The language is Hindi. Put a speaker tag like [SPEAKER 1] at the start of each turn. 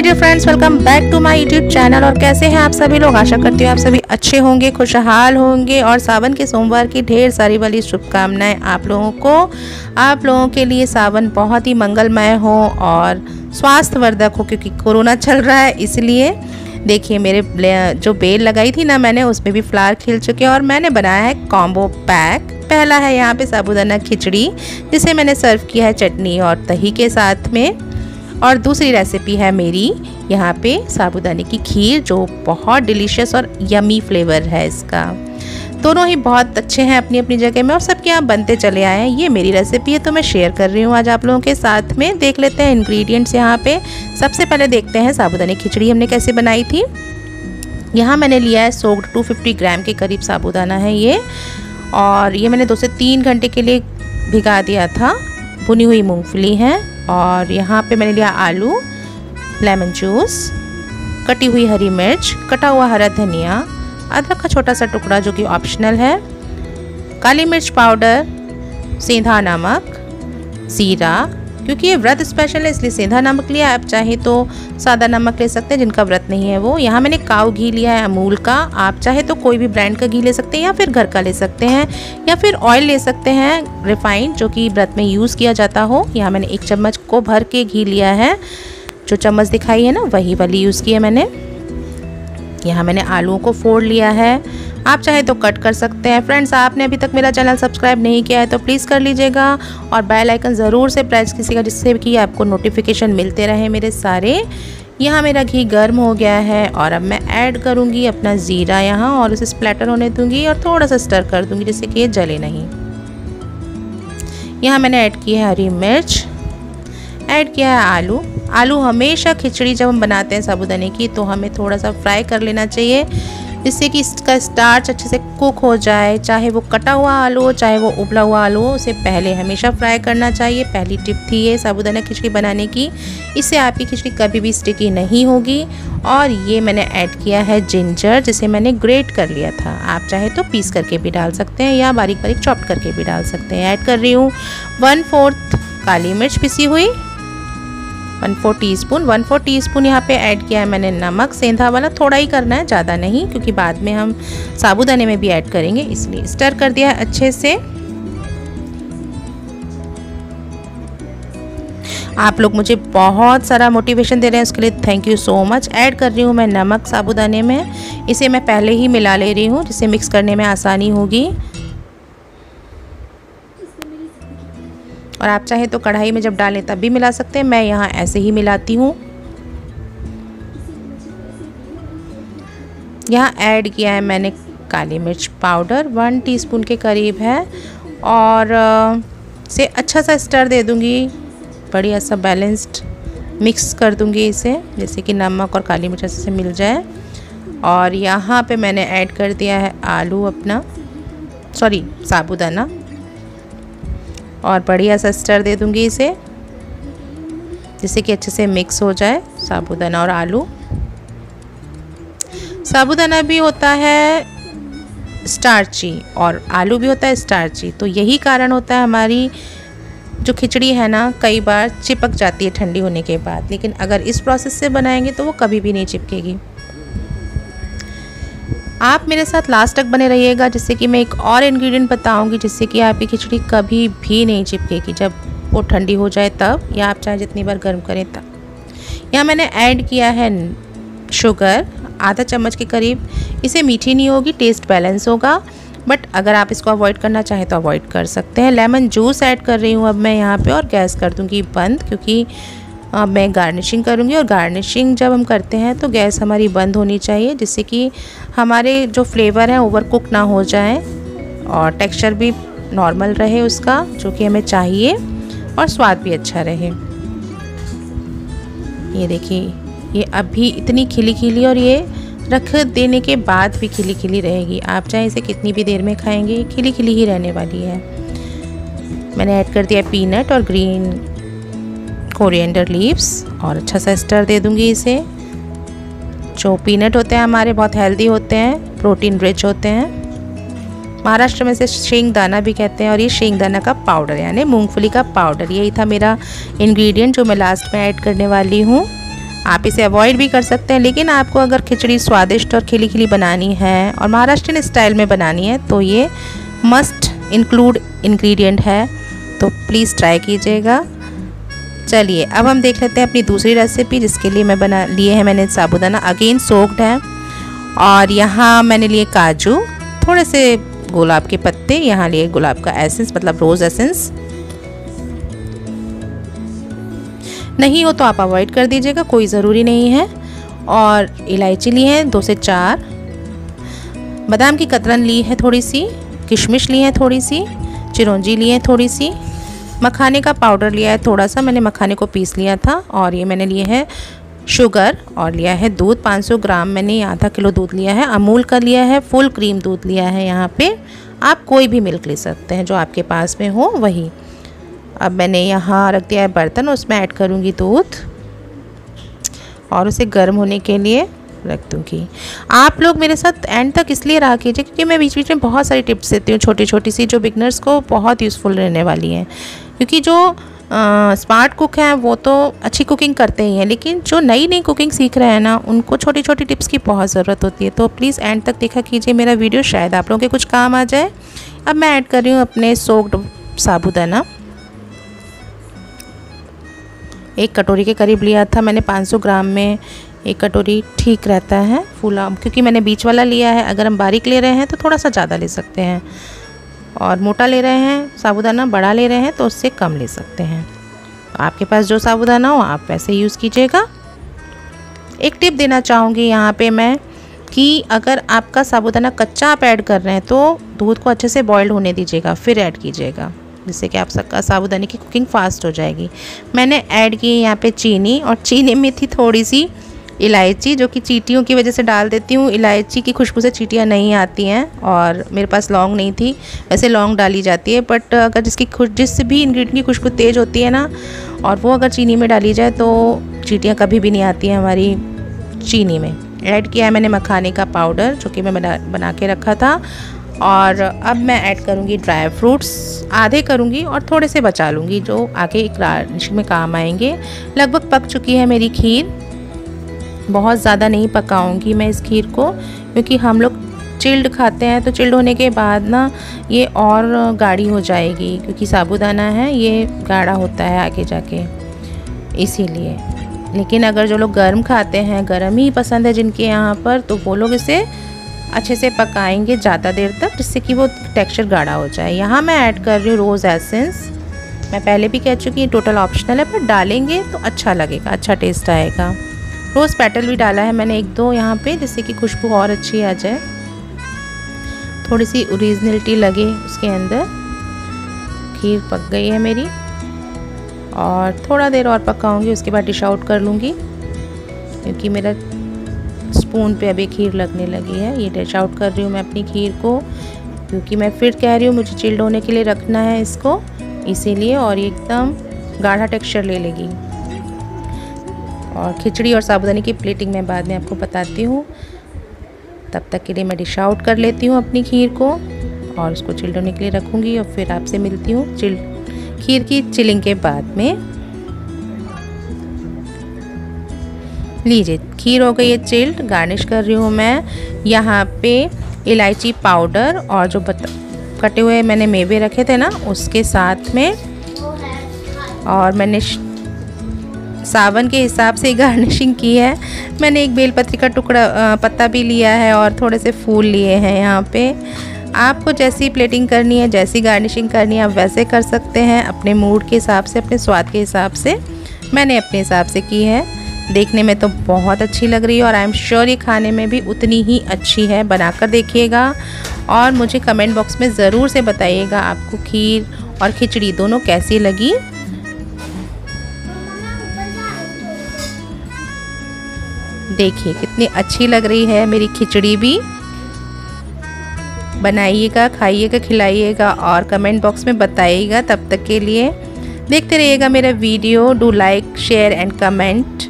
[SPEAKER 1] My dear friends welcome back to my YouTube channel और कैसे हैं आप सभी लोग? आशा करती हूँ आप सभी अच्छे होंगे, खुशहाल होंगे और सावन के सोमवार की ढेर सारी वाली शुभकामनाएँ आप लोगों को। आप लोगों के लिए सावन बहुत ही मंगलमय हो और स्वास्थ्यवर्धक हो क्योंकि कोरोना चल रहा है, इसलिए देखिए मेरे जो बेल लगाई थी ना मैंने, उसमें भी फ्लावर खिल चुके हैं और मैंने बनाया है कॉम्बो पैक। पहला है यहाँ पे साबुदाना खिचड़ी, जिसे मैंने सर्व किया है चटनी और दही के साथ में। और दूसरी रेसिपी है मेरी, यहाँ पे साबुदाने की खीर, जो बहुत डिलीशियस और यमी फ्लेवर है इसका। दोनों ही बहुत अच्छे हैं अपनी अपनी जगह में और सबके यहाँ बनते चले आए हैं। ये मेरी रेसिपी है तो मैं शेयर कर रही हूँ आज आप लोगों के साथ में। देख लेते हैं इंग्रेडिएंट्स यहाँ पे। सबसे पहले देखते हैं साबुदाने खिचड़ी हमने कैसे बनाई थी। यहाँ मैंने लिया है सोक्ड 250 ग्राम के करीब साबुदाना है ये। और ये मैंने दो से तीन घंटे के लिए भिगा दिया था। भुनी हुई मूंगफली है। और यहाँ पे मैंने लिया आलू लेमन जूस कटी हुई हरी मिर्च, कटा हुआ हरा धनिया, अदरक का छोटा सा टुकड़ा जो कि ऑप्शनल है, काली मिर्च पाउडर सेंधा नमक, जीरा, क्योंकि ये व्रत स्पेशल है, इसलिए सेंधा नमक लिया आप चाहे तो सादा नमक ले सकते हैं, जिनका व्रत नहीं है वो। यहाँ मैंने काऊ घी लिया है, अमूल का। आप चाहे तो कोई भी ब्रांड का घी ले सकते हैं या फिर घर का ले सकते हैं, या फिर ऑयल ले सकते हैं रिफाइंड जो कि व्रत में यूज़ किया जाता हो। यहाँ मैंने एक चम्मच को भर के घी लिया है। जो चम्मच दिखाई है ना, वही वाली यूज़ की है मैंने। यहाँ मैंने आलूओं को फोड़ लिया है। आप चाहे तो कट कर सकते हैं। फ्रेंड्स आपने अभी तक मेरा चैनल सब्सक्राइब नहीं किया है तो प्लीज़ कर लीजिएगा। और बेल आइकन ज़रूर से प्रेस कीजिएगा जिससे कि आपको नोटिफिकेशन मिलते रहे मेरे सारे। यहाँ मेरा घी गर्म हो गया है और अब मैं ऐड करूँगी अपना ज़ीरा यहाँ और उसे स्प्लेटर होने दूँगी और थोड़ा सा स्टर कर दूँगी, जिससे कि ये जले नहीं। यहाँ मैंने ऐड की है हरी मिर्च। ऐड किया है आलू। आलू हमेशा खिचड़ी जब हम बनाते हैं साबुदाने की तो हमें थोड़ा सा फ्राई कर लेना चाहिए, जिससे कि इसका स्टार्च अच्छे से कुक हो जाए। चाहे वो कटा हुआ आलू हो, चाहे वो उबला हुआ आलू हो, उसे पहले हमेशा फ्राई करना चाहिए। पहली टिप थी ये साबुदाना खिचड़ी बनाने की। इससे आपकी खिचड़ी कभी भी स्टिकी नहीं होगी। और ये मैंने ऐड किया है जिंजर जिसे मैंने ग्रेट कर लिया था। आप चाहे तो पीस करके भी डाल सकते हैं या बारीक बारीक चॉप करके भी डाल सकते हैं। ऐड कर रही हूँ। वन फोर्थ काली मिर्च पिसी हुई। One four teaspoon one four teaspoon यहाँ पे ऐड किया है मैंने नमक। सेंधा वाला थोड़ा ही करना है, ज़्यादा नहीं, क्योंकि बाद में हम साबुदाने में भी ऐड करेंगे, इसलिए स्टर कर दिया है अच्छे से। आप लोग मुझे बहुत सारा मोटिवेशन दे रहे हैं, उसके लिए thank you so much add कर रही हूँ मैं नमक साबुदाने में। इसे मैं पहले ही मिला ले रही हूँ जिससे मिक्स करने में आसानी होगी। और आप चाहें तो कढ़ाई में जब डालें तब भी मिला सकते हैं। मैं यहाँ ऐसे ही मिलाती हूँ। यहाँ ऐड किया है मैंने काली मिर्च पाउडर, वन टीस्पून के करीब है। और से अच्छा सा स्टर दे दूँगी। बढ़िया सा बैलेंस्ड मिक्स कर दूँगी इसे जैसे कि नमक और काली मिर्च से मिल जाए। और यहाँ पे मैंने ऐड कर दिया है आलू अपना, सॉरी, साबुदाना। और बढ़िया सा स्टर दे दूँगी इसे, जिससे कि अच्छे से मिक्स हो जाए साबुदाना और आलू। साबुदाना भी होता है स्टार्ची और आलू भी होता है स्टार्ची तो यही कारण होता है हमारी जो खिचड़ी है ना, कई बार चिपक जाती है ठंडी होने के बाद, लेकिन अगर इस प्रोसेस से बनाएँगे तो वो कभी भी नहीं चिपकेगी। आप मेरे साथ लास्ट तक बने रहिएगा, जिससे कि मैं एक और इंग्रेडिएंट बताऊँगी, जिससे कि आपकी खिचड़ी कभी भी नहीं चिपकेगी। जब वो ठंडी हो जाए तब, या आप चाहे जितनी बार गर्म करें तब। यहाँ मैंने ऐड किया है शुगर आधा चम्मच के करीब। इसे मीठी नहीं होगी टेस्ट बैलेंस होगा। बट अगर आप इसको अवॉइड करना चाहें तो अवॉइड कर सकते हैं। लेमन जूस ऐड कर रही हूँ अब मैं यहाँ पे, और गैस कर दूँगी बंद, क्योंकि अब मैं गार्निशिंग करूँगी और गार्निशिंग जब हम करते हैं तो गैस हमारी बंद होनी चाहिए, जिससे कि हमारे जो फ्लेवर हैं ओवर कुक ना हो जाए और टेक्सचर भी नॉर्मल रहे उसका, जो कि हमें चाहिए और स्वाद भी अच्छा रहे। ये देखिए, ये अभी इतनी खिली खिली और ये रख देने के बाद भी खिली खिली रहेगी। आप चाहे इसे कितनी भी देर में खाएँगे खिली खिली ही रहने वाली है। मैंने ऐड कर दिया पीनट और ग्रीन कोरिएंडर लीव्स और अच्छा सा स्टर दे दूँगी इसे। जो पीनट होते हैं हमारे बहुत हेल्दी होते हैं, प्रोटीन रिच होते हैं। महाराष्ट्र में से शेंग दाना भी कहते हैं और ये शेंग दाना का पाउडर, यानी मूंगफली का पाउडर। यही था मेरा इंग्रेडिएंट जो मैं लास्ट में ऐड करने वाली हूँ। आप इसे अवॉइड भी कर सकते हैं, लेकिन आपको अगर खिचड़ी स्वादिष्ट और खिली खिली बनानी है और महाराष्ट्रियन स्टाइल में बनानी है तो ये मस्ट इंक्लूड इंग्रेडिएंट है। तो प्लीज़ ट्राई कीजिएगा। चलिए, अब हम देख लेते हैं अपनी दूसरी रेसिपी जिसके लिए मैं बना लिए हैं मैंने साबुदाना। अगेन सोक्ड है। और यहाँ मैंने लिए काजू, थोड़े से गुलाब के पत्ते, यहाँ लिए गुलाब का एसेंस मतलब रोज़ एसेंस नहीं हो तो आप अवॉइड कर दीजिएगा, कोई ज़रूरी नहीं है। और इलायची ली है, दो से चार। बादाम की कतरन ली है थोड़ी सी, किशमिश ली है थोड़ी सी, चिरौंजी ली है थोड़ी सी। मखाने का पाउडर लिया है थोड़ा सा, मैंने मखाने को पीस लिया था और ये मैंने लिए है शुगर और लिया है दूध 500 ग्राम मैंने आधा किलो दूध लिया है, अमूल का लिया है, फुल क्रीम दूध लिया है यहाँ पे। आप कोई भी मिल्क ले सकते हैं जो आपके पास में हो, वही। अब मैंने यहाँ रख दिया है बर्तन, उसमें ऐड करूँगी दूध और उसे गर्म होने के लिए रख दूँगी। आप लोग मेरे साथ एंड तक इसलिए रहा कीजिए क्योंकि मैं बीच बीच में बहुत सारी टिप्स देती हूँ छोटी छोटी सी, जो बिगनर्स को बहुत यूज़फुल रहने वाली हैं। क्योंकि जो स्मार्ट कुक हैं, वो तो अच्छी कुकिंग करते ही हैं, लेकिन जो नई नई कुकिंग सीख रहे हैं ना, उनको छोटी छोटी टिप्स की बहुत ज़रूरत होती है। तो प्लीज़ एंड तक देखा कीजिए मेरा वीडियो शायद आप लोगों के कुछ काम आ जाए। अब मैं ऐड कर रही हूँ अपने सोक्ड साबुदाना। एक कटोरी के करीब लिया था मैंने 500 ग्राम में एक कटोरी ठीक रहता है, फूला, क्योंकि मैंने बीच वाला लिया है। अगर हम बारीक ले रहे हैं तो थोड़ा सा ज़्यादा ले सकते हैं। और मोटा ले रहे हैं, साबुदाना बड़ा ले रहे हैं तो उससे कम ले सकते हैं। तो आपके पास जो साबुदाना हो, आप वैसे यूज़ कीजिएगा। एक टिप देना चाहूँगी यहाँ पे मैं कि अगर आपका साबुदाना कच्चा आप ऐड कर रहे हैं तो दूध को अच्छे से बॉइल्ड होने दीजिएगा, फिर ऐड कीजिएगा, जिससे कि आप सबका साबुदाने की कुकिंग फास्ट हो जाएगी। मैंने ऐड की यहाँ पे चीनी, और चीनी में थी थोड़ी सी इलायची, जो कि चीटियों की वजह से डाल देती हूँ। इलायची की खुशबू से चीटियाँ नहीं आती हैं और मेरे पास लौंग नहीं थी। वैसे लौंग डाली जाती है बट अगर जिसकी खुश, जिस भी इन्ग्रीडियंट की खुशबू तेज़ होती है ना, और वो अगर चीनी में डाली जाए तो चीटियाँ कभी भी नहीं आती हैं हमारी चीनी में। ऐड किया है मैंने मखाने का पाउडर जो कि मैं बना बना के रखा था। और अब मैं ऐड करूँगी ड्राई फ्रूट्स आधे करूँगी और थोड़े से बचा लूँगी, जो आगे एक में काम आएँगे। लगभग पक चुकी है मेरी खीर। बहुत ज़्यादा नहीं पकाऊँगी मैं इस खीर को, क्योंकि हम लोग चिल्ड खाते हैं तो चिल्ड होने के बाद ना ये और गाढ़ी हो जाएगी, क्योंकि साबुदाना है, ये गाढ़ा होता है आगे जाके, इसीलिए। लेकिन अगर जो लोग गर्म खाते हैं, गर्म ही पसंद है जिनके यहाँ पर तो वो लोग इसे अच्छे से पकाएँगे ज़्यादा देर तक, जिससे कि वो टेक्सचर गाढ़ा हो जाए। यहाँ मैं ऐड कर रही हूँ रोज़ एसेंस। मैं पहले भी कह चुकी हूँ टोटल ऑप्शनल है, पर डालेंगे तो अच्छा लगेगा अच्छा टेस्ट आएगा। रोज़ पेटल भी डाला है मैंने एक दो यहाँ पे, जिससे कि खुशबू और अच्छी आ जाए। थोड़ी सी ओरिजिनलिटी लगे उसके अंदर। खीर पक गई है मेरी। और थोड़ा देर और पकाऊँगी, उसके बाद डिश आउट कर लूँगी। क्योंकि मेरा स्पून पे अभी खीर लगने लगी है। ये डिश आउट कर रही हूँ मैं अपनी खीर को। क्योंकि मैं फिर कह रही हूँ, मुझे चिल्ड होने के लिए रखना है इसको, इसीलिए और एकदम गाढ़ा टेक्सचर ले लेगी। और खिचड़ी और साबुदानी की प्लेटिंग मैं बाद में आपको बताती हूँ। तब तक के लिए मैं डिश आउट कर लेती हूँ अपनी खीर को और उसको चिल्ड होने के लिए रखूँगी और फिर आपसे मिलती हूँ चिल खीर की चिलिंग के बाद में। लीजिए खीर हो गई है चिल्ड गार्निश कर रही हूँ मैं। यहाँ पे इलायची पाउडर और जो बत, कटे हुए मैंने मेवे रखे थे ना उसके साथ में और मैंने सावन के हिसाब से गार्निशिंग की है। मैंने एक बेलपत्री का टुकड़ा पत्ता भी लिया है और थोड़े से फूल लिए हैं यहाँ पे। आपको जैसी प्लेटिंग करनी है, जैसी गार्निशिंग करनी है, आप वैसे कर सकते हैं अपने मूड के हिसाब से, अपने स्वाद के हिसाब से। मैंने अपने हिसाब से की है। देखने में तो बहुत अच्छी लग रही है और आई एम श्योर ये खाने में भी उतनी ही अच्छी है। बनाकर देखिएगा और मुझे कमेंट बॉक्स में ज़रूर से बताइएगा आपको खीर और खिचड़ी दोनों कैसी लगी। देखिए, कितनी अच्छी लग रही है मेरी खिचड़ी भी। बनाइएगा, खाइएगा, खिलाइएगा और कमेंट बॉक्स में बताइएगा तब तक के लिए। देखते रहिएगा मेरा video, do like, share and comment.